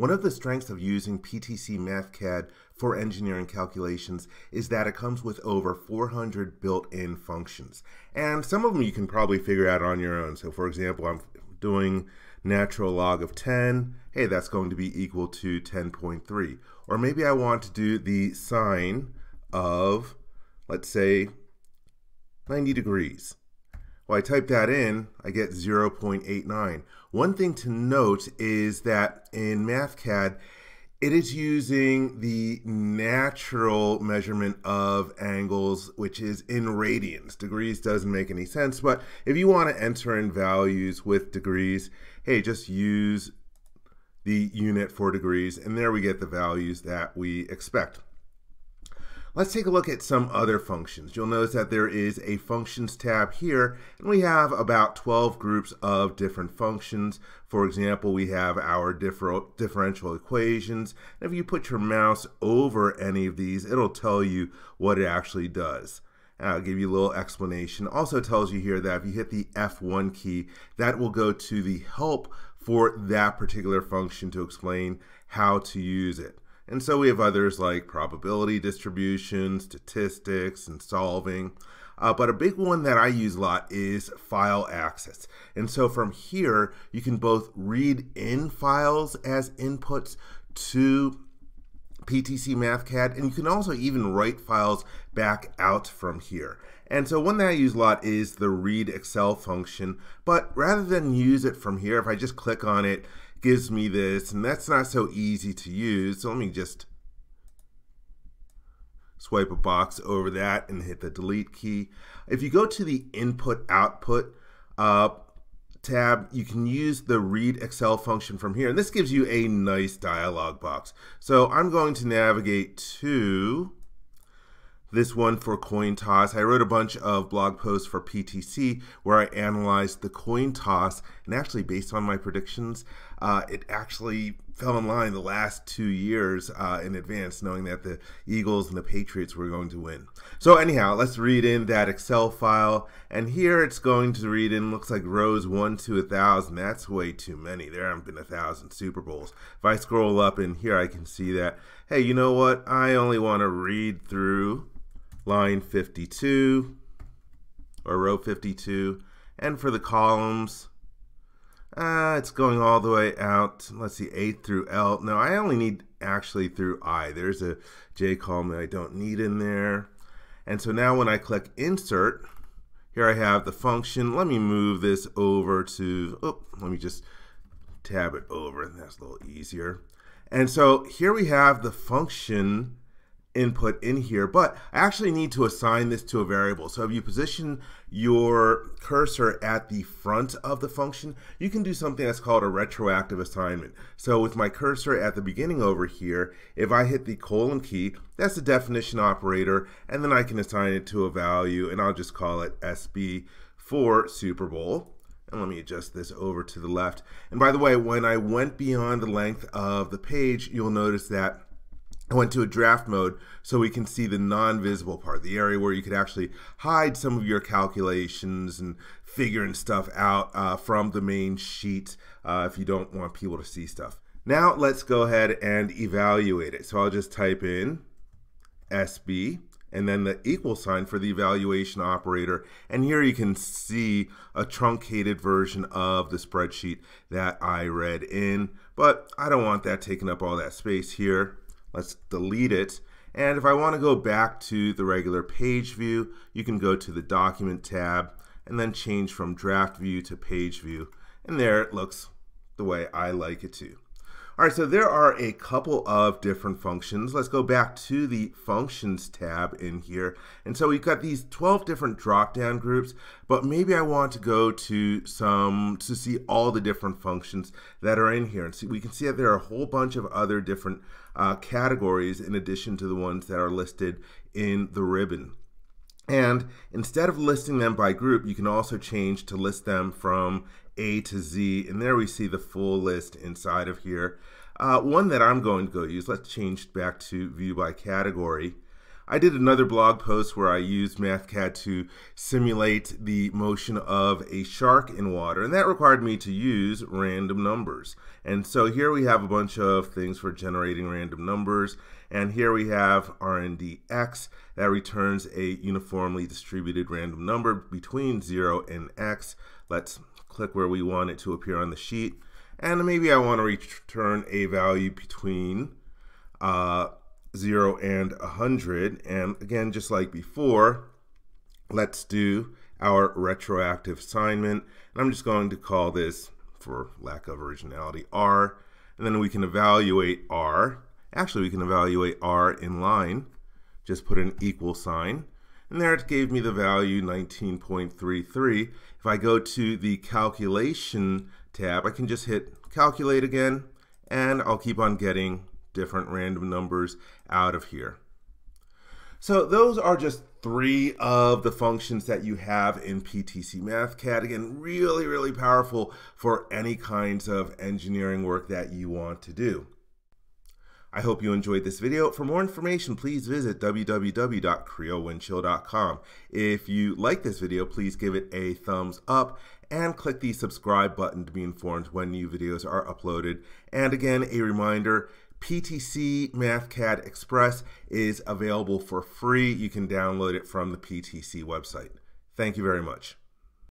One of the strengths of using PTC MathCAD for engineering calculations is that it comes with over 400 built-in functions. And some of them you can probably figure out on your own. So for example, I'm doing natural log of 10. Hey, that's going to be equal to 10.3. Or maybe I want to do the sine of, let's say, 90 degrees. Well, I type that in, I get 0.89. One thing to note is that in MathCAD, it is using the natural measurement of angles, which is in radians. Degrees doesn't make any sense, but if you want to enter in values with degrees, hey, just use the unit for degrees, and there we get the values that we expect. Let's take a look at some other functions. You'll notice that there is a functions tab here, and we have about 12 groups of different functions. For example, we have our differ differential equations. And if you put your mouse over any of these, it'll tell you what it actually does. And I'll give you a little explanation. Also tells you here that if you hit the F1 key, that will go to the help for that particular function to explain how to use it. And so we have others like probability distribution, statistics, and solving. Uh, but a big one that I use a lot is file access. And so from here, you can both read in files as inputs to PTC MathCAD, and you can also even write files back out from here. And so one that I use a lot is the read Excel function, but rather than use it from here, if I just click on it, gives me this, and that's not so easy to use. So let me just swipe a box over that and hit the delete key. If you go to the input output uh, tab, you can use the read Excel function from here. And this gives you a nice dialog box. So I'm going to navigate to this one for coin toss. I wrote a bunch of blog posts for PTC where I analyzed the coin toss, and actually, based on my predictions, uh, it actually fell in line the last two years uh, in advance, knowing that the Eagles and the Patriots were going to win. So, anyhow, let's read in that Excel file, and here it's going to read in looks like rows one to a thousand. That's way too many. There haven't been a thousand Super Bowls. If I scroll up in here, I can see that. Hey, you know what? I only want to read through line 52 or row 52 and for the columns uh, it's going all the way out let's see A through L. No I only need actually through I. There's a J column that I don't need in there. And so now when I click insert here I have the function. Let me move this over to oh let me just tab it over that's a little easier. And so here we have the function input in here, but I actually need to assign this to a variable. So if you position your cursor at the front of the function, you can do something that's called a retroactive assignment. So with my cursor at the beginning over here, if I hit the colon key, that's the definition operator, and then I can assign it to a value, and I'll just call it SB for Super Bowl. And let me adjust this over to the left. And by the way, when I went beyond the length of the page, you'll notice that I went to a draft mode so we can see the non-visible part, the area where you could actually hide some of your calculations and figuring stuff out uh, from the main sheet uh, if you don't want people to see stuff. Now let's go ahead and evaluate it. So I'll just type in SB and then the equal sign for the evaluation operator. And here you can see a truncated version of the spreadsheet that I read in, but I don't want that taking up all that space here. Let's delete it. And if I want to go back to the regular page view, you can go to the document tab and then change from draft view to page view. And there it looks the way I like it to. All right, so there are a couple of different functions. Let's go back to the functions tab in here. And so we've got these 12 different drop-down groups, but maybe I want to go to some to see all the different functions that are in here. And see, we can see that there are a whole bunch of other different uh, categories in addition to the ones that are listed in the ribbon. And instead of listing them by group, you can also change to list them from a to Z, and there we see the full list inside of here. Uh, one that I'm going to go use, let's change back to view by category. I did another blog post where I used MathCAD to simulate the motion of a shark in water, and that required me to use random numbers. And so here we have a bunch of things for generating random numbers, and here we have RNDX that returns a uniformly distributed random number between 0 and x. Let's click where we want it to appear on the sheet, and maybe I want to return a value between uh, 0 and 100. And again, just like before, let's do our retroactive assignment. And I'm just going to call this, for lack of originality, R. And then we can evaluate R. Actually, we can evaluate R in line. Just put an equal sign. And there it gave me the value 19.33. If I go to the calculation tab, I can just hit calculate again, and I'll keep on getting different random numbers out of here. So those are just three of the functions that you have in PTC MathCAD. Again, really, really powerful for any kinds of engineering work that you want to do. I hope you enjoyed this video. For more information, please visit www.creowindchill.com. If you like this video, please give it a thumbs up and click the subscribe button to be informed when new videos are uploaded. And again, a reminder, PTC MathCAD Express is available for free. You can download it from the PTC website. Thank you very much.